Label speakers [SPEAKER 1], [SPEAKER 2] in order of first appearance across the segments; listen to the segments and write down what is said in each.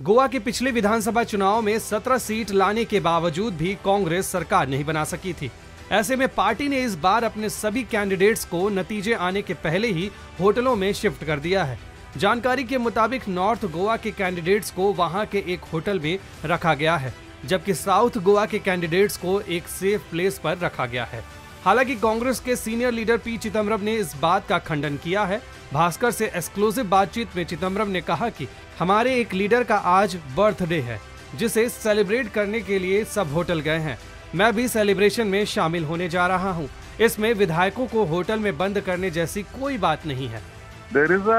[SPEAKER 1] गोवा के पिछले विधानसभा चुनाव में 17 सीट लाने के बावजूद भी कांग्रेस सरकार नहीं बना सकी थी। ऐसे में पार्टी ने इस बार अपने सभी कैंडिडेट्स को नतीजे आने के पहले ही होटलों में शिफ्ट कर दिया है। जानकारी के मुताबिक नॉर्थ गोवा के कैंडिडेट्स को वहाँ के एक होटल में रखा गया है, जबकि साउथ गोवा के कैंडिडेट्स को एक सेफ़ प्लेस पर रखा गया है। हालाँकि कांग्रेस के सीनियर लीडर पी चिदम्बरम ने इस बात का खंडन किया है भास्कर से एक्सक्लूसिव बातचीत में चिदम्बरम ने कहा कि हमारे एक लीडर का आज बर्थडे है, जिसे सेलिब्रेट करने के लिए सब होटल गए हैं मैं भी सेलिब्रेशन में शामिल होने जा रहा हूँ। इसमें विधायकों को होटल में बंद करने जैसी कोई बात नहीं है
[SPEAKER 2] There is a.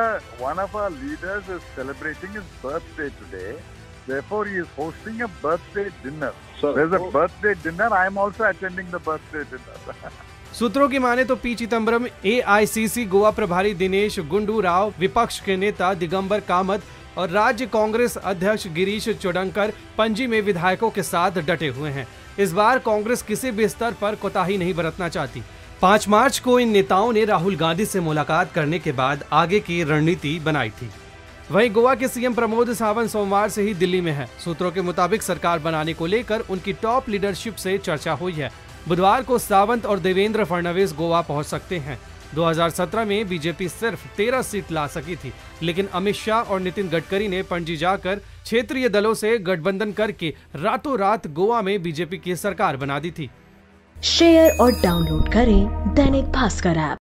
[SPEAKER 2] Therefore, he is hosting a birthday dinner.
[SPEAKER 3] Sir,
[SPEAKER 2] There's a
[SPEAKER 3] oh.
[SPEAKER 2] birthday dinner. I am also attending the birthday dinner.
[SPEAKER 1] सूत्रों की माने तो पी चिदम्बरम ए गोवा प्रभारी दिनेश गुंडू राव विपक्ष के नेता दिगंबर कामत और राज्य कांग्रेस अध्यक्ष गिरीश चोडंकर पंजी में विधायकों के साथ डटे हुए हैं इस बार कांग्रेस किसी भी स्तर पर कोताही नहीं बरतना चाहती पाँच मार्च को इन नेताओं ने राहुल गांधी से मुलाकात करने के बाद आगे की रणनीति बनाई थी वहीं गोवा के सीएम प्रमोद सावंत सोमवार से ही दिल्ली में है। सूत्रों के मुताबिक सरकार बनाने को लेकर उनकी टॉप लीडरशिप से चर्चा हुई है। बुधवार को सावंत और देवेंद्र फडणवीस गोवा पहुँच सकते हैं। 2017 में बीजेपी सिर्फ़ 13 सीट ला सकी थी, लेकिन अमित शाह और नितिन गडकरी ने पणजी जाकर क्षेत्रीय दलों से गठबंधन करके रातों रात गोवा में बीजेपी की सरकार बना दी थी।
[SPEAKER 4] शेयर और डाउनलोड करें दैनिक भास्कर ऐप।